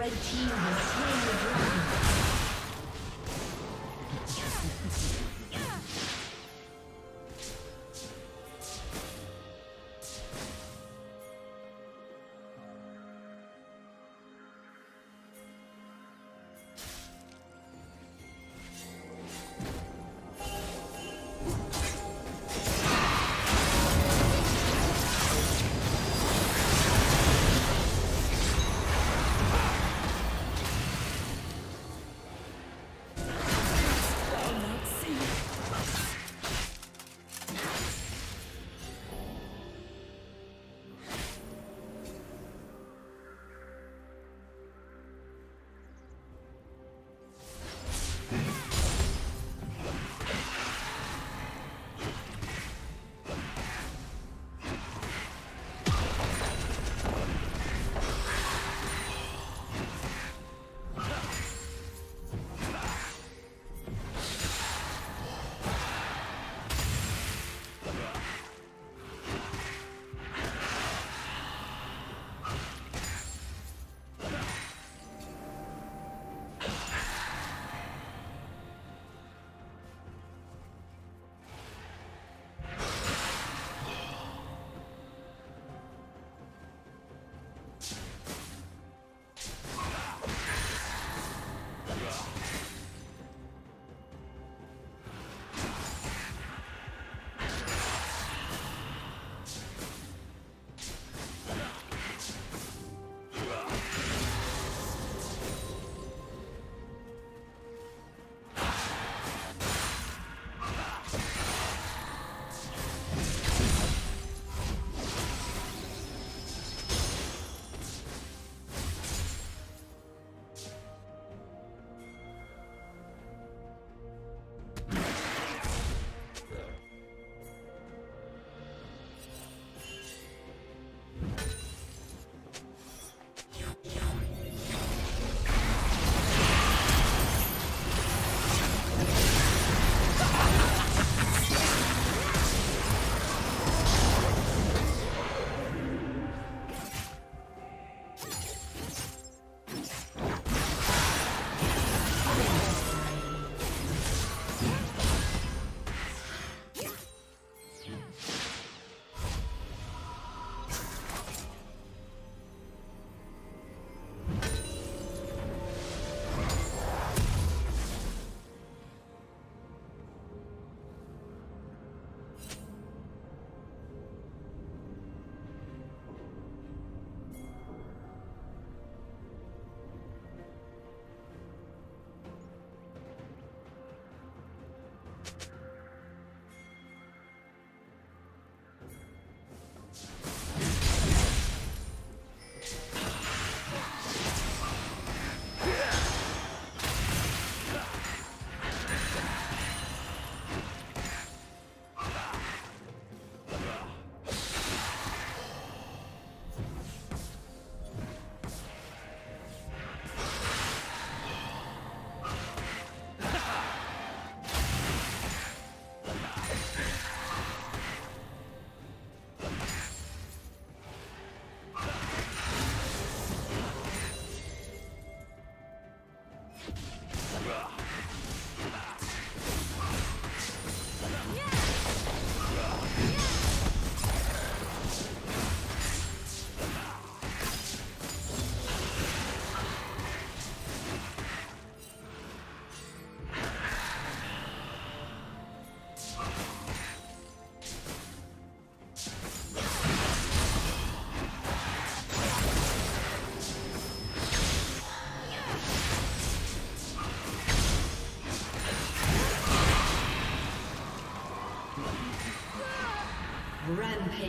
Red team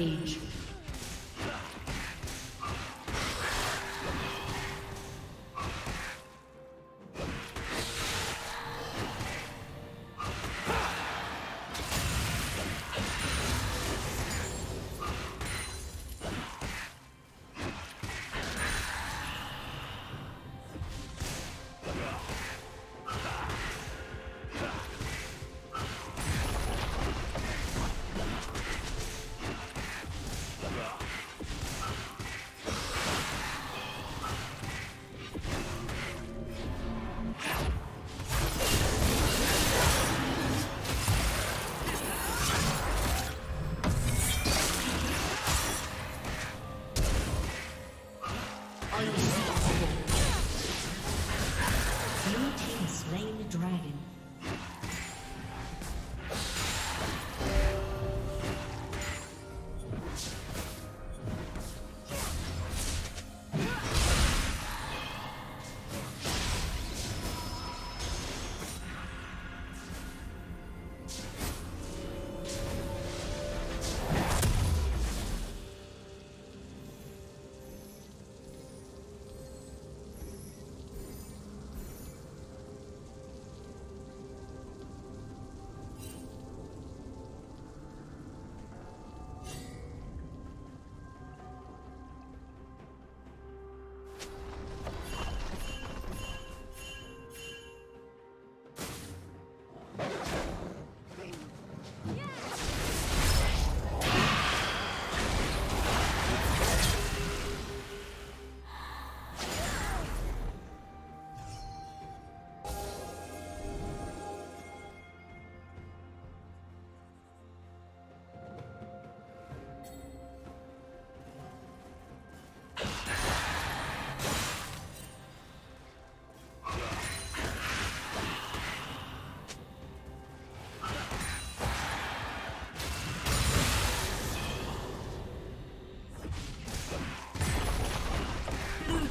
Rampage.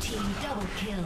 Team double kill.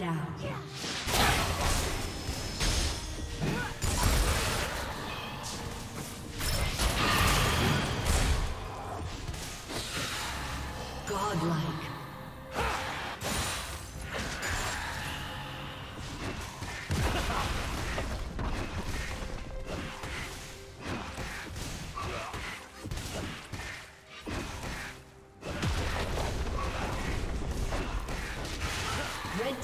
Down. Godlike.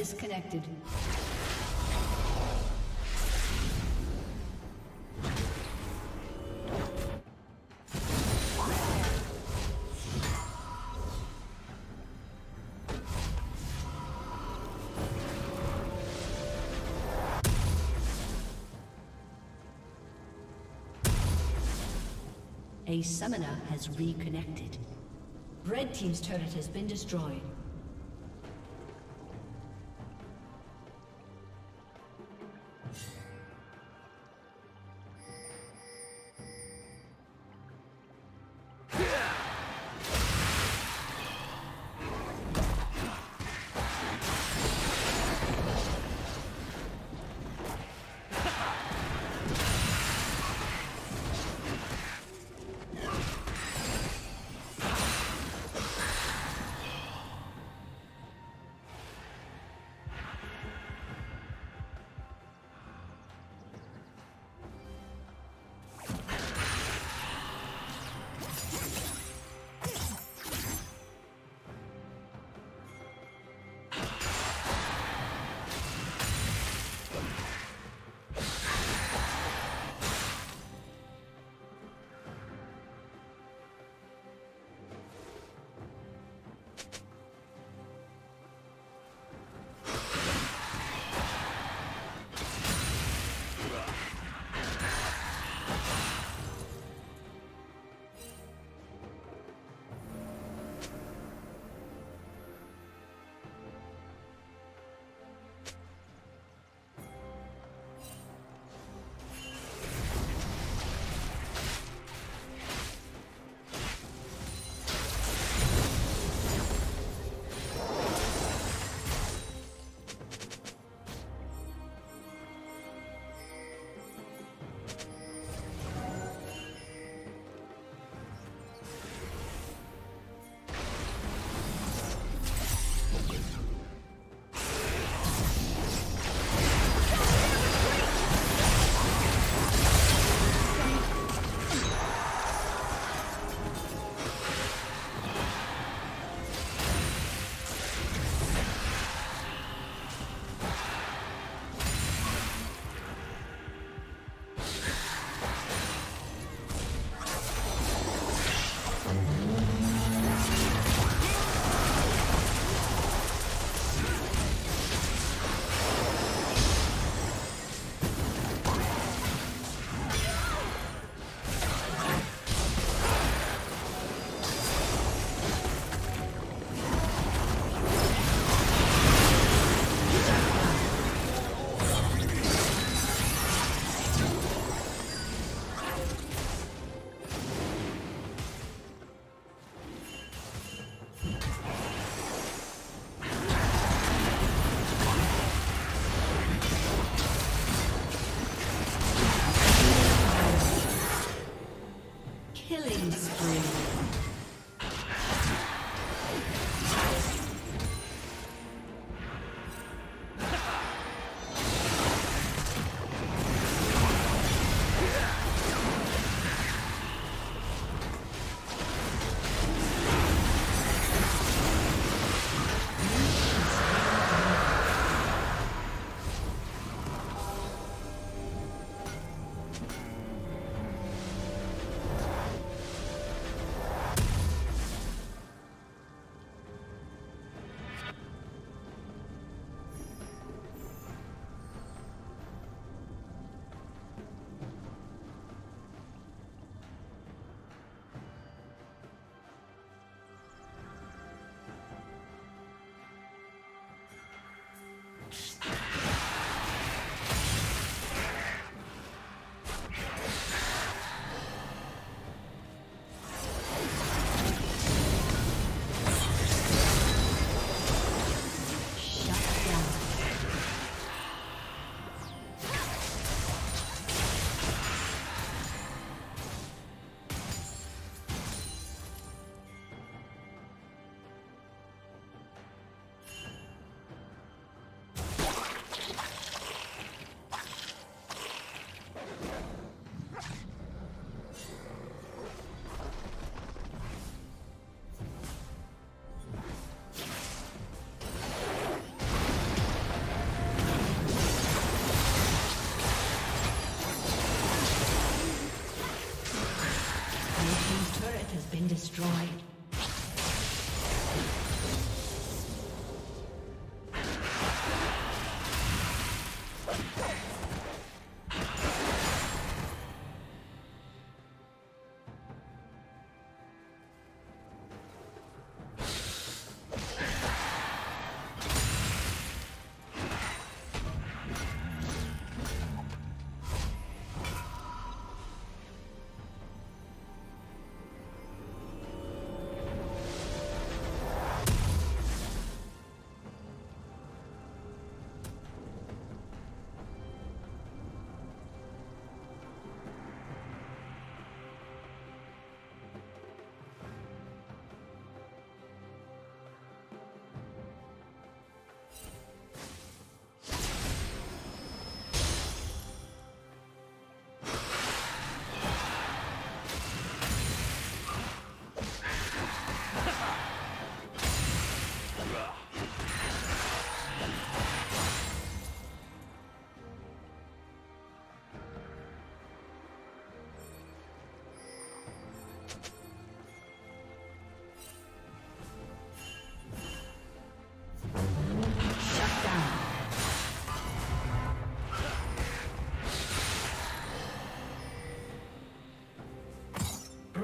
Disconnected. A summoner has reconnected. Red Team's turret has been destroyed.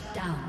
Shut down.